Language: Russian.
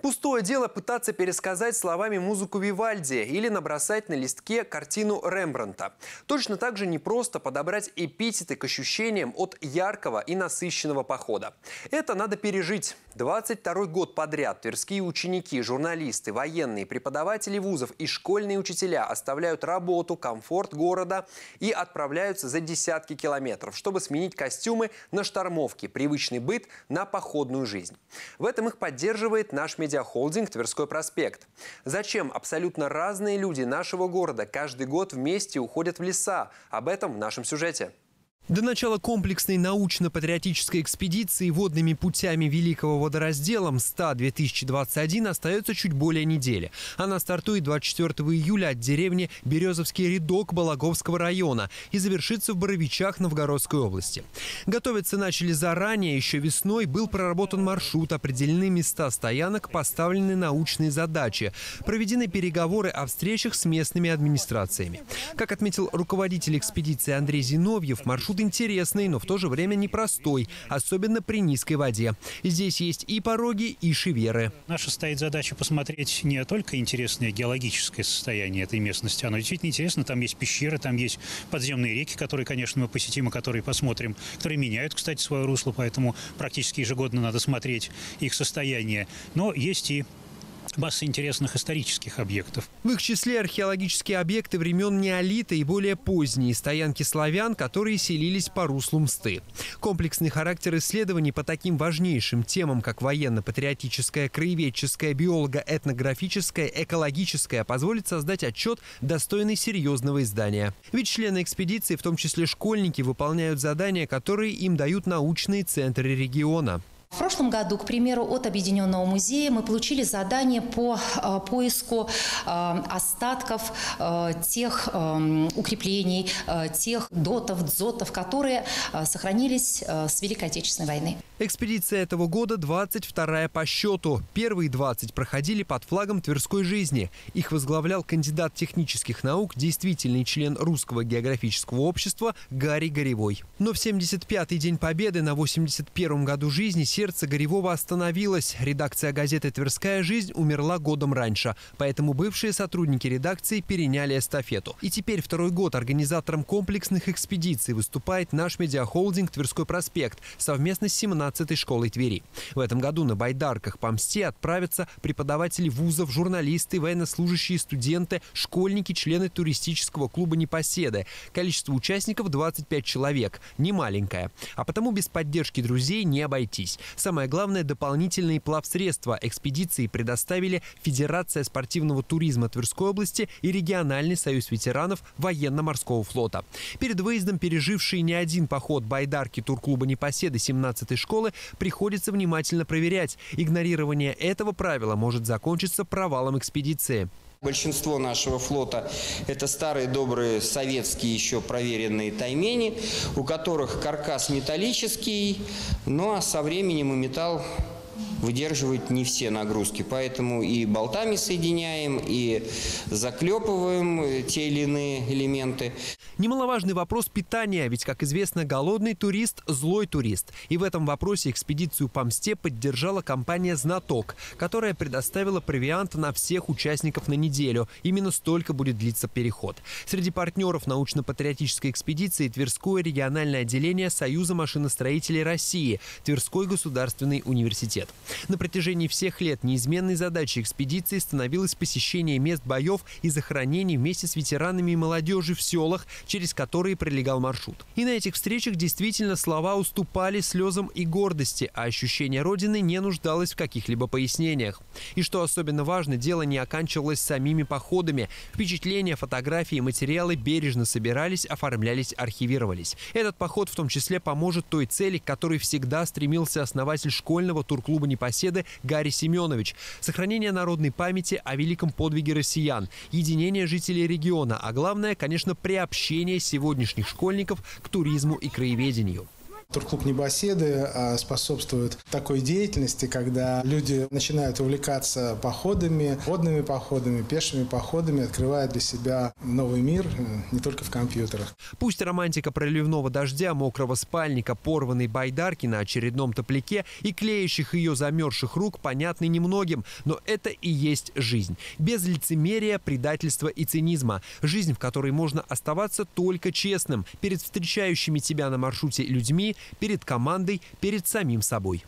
Пустое дело пытаться пересказать словами музыку Вивальди или набросать на листке картину Рембранта. Точно так же непросто подобрать эпитеты к ощущениям от яркого и насыщенного похода. Это надо пережить. 22 год подряд тверские ученики, журналисты, военные, преподаватели вузов и школьные учителя оставляют работу, комфорт города и отправляются за десятки километров, чтобы сменить костюмы на штормовки, привычный быт на походную жизнь. В этом их поддерживает наш медиа медиахолдинг «Тверской проспект». Зачем абсолютно разные люди нашего города каждый год вместе уходят в леса? Об этом в нашем сюжете. До начала комплексной научно-патриотической экспедиции водными путями Великого водораздела МСТА-2021 остается чуть более недели. Она стартует 24 июля от деревни Березовский рядок Балаговского района и завершится в Боровичах Новгородской области. Готовиться начали заранее, еще весной был проработан маршрут, определены места стоянок, поставлены научные задачи, проведены переговоры о встречах с местными администрациями. Как отметил руководитель экспедиции Андрей Зиновьев, маршрут Маршрут интересный, но в то же время непростой, особенно при низкой воде. Здесь есть и пороги, и шиверы. Наша стоит задача посмотреть не только интересное геологическое состояние этой местности, оно действительно интересно. Там есть пещеры, там есть подземные реки, которые, конечно, мы посетим и которые посмотрим, которые меняют, кстати, свое русло, поэтому практически ежегодно надо смотреть их состояние. Но есть и масса интересных исторических объектов. В их числе археологические объекты времен неолита и более поздние стоянки славян, которые селились по руслу Мсты. Комплексный характер исследований по таким важнейшим темам, как военно-патриотическое, краеведческое, биолого-этнографическое, экологическое, позволит создать отчет, достойный серьезного издания. Ведь члены экспедиции, в том числе школьники, выполняют задания, которые им дают научные центры региона. В прошлом году, к примеру, от Объединенного музея мы получили задание по э, поиску э, остатков э, тех укреплений, тех дотов, дзотов, которые сохранились с Великой Отечественной войны. Экспедиция этого года 22-я по счету. Первые 20 проходили под флагом Тверской жизни. Их возглавлял кандидат технических наук, действительный член Русского географического общества Гарри Горевой. Но в 75-й день Победы на 81-м году жизни сердце Горевого остановилось. Редакция газеты «Тверская жизнь» умерла годом раньше, поэтому бывшие сотрудники редакции переняли эстафету. И теперь второй год организатором комплексных экспедиций выступает наш медиахолдинг «Тверской проспект» совместно с 17-й школой Твери. В этом году на байдарках по Мсте отправятся преподаватели вузов, журналисты, военнослужащие, студенты, школьники, члены туристического клуба «Непоседы». Количество участников 25 человек, не маленькое. А потому без поддержки друзей не обойтись. Самое главное, дополнительные плавсредства экспедиции предоставили Федерация спортивного туризма Тверской области и Региональный союз ветеранов военно-морского флота. Перед выездом пережившие не один поход байдарки турклуба «Непоседы» 17-й школы приходится внимательно проверять. Игнорирование этого правила может закончиться провалом экспедиции. Большинство нашего флота – это старые добрые советские еще проверенные таймени, у которых каркас металлический, ну а со временем и металл выдерживает не все нагрузки. Поэтому и болтами соединяем, и заклепываем те или иные элементы. Немаловажный вопрос питания, ведь, как известно, голодный турист – злой турист. И в этом вопросе экспедицию по Мсте поддержала компания «Знаток», которая предоставила провиант на всех участников на неделю. Именно столько будет длиться переход. Среди партнеров научно-патриотической экспедиции Тверское региональное отделение Союза машиностроителей России, Тверской государственный университет. На протяжении всех лет неизменной задачей экспедиции становилось посещение мест боев и захоронений вместе с ветеранами и молодежью в селах, через которые пролегал маршрут. И на этих встречах действительно слова уступали слезам и гордости, а ощущение Родины не нуждалось в каких-либо пояснениях. И что особенно важно, дело не оканчивалось самими походами. Впечатления, фотографии и материалы бережно собирались, оформлялись, архивировались. Этот поход в том числе поможет той цели, к которой всегда стремился основатель школьного турклуба непоседы Гарри Семенович. Сохранение народной памяти о великом подвиге россиян, единение жителей региона, а главное, конечно, приобщение сегодняшних школьников к туризму и краеведению. Турклуб «Небоседы» а, способствует такой деятельности, когда люди начинают увлекаться походами, водными походами, пешими походами, открывают для себя новый мир не только в компьютерах. Пусть романтика проливного дождя, мокрого спальника, порванной байдарки на очередном топляке и клеящих ее замерзших рук понятны немногим, но это и есть жизнь. Без лицемерия, предательства и цинизма. Жизнь, в которой можно оставаться только честным перед встречающими тебя на маршруте людьми, перед командой, перед самим собой.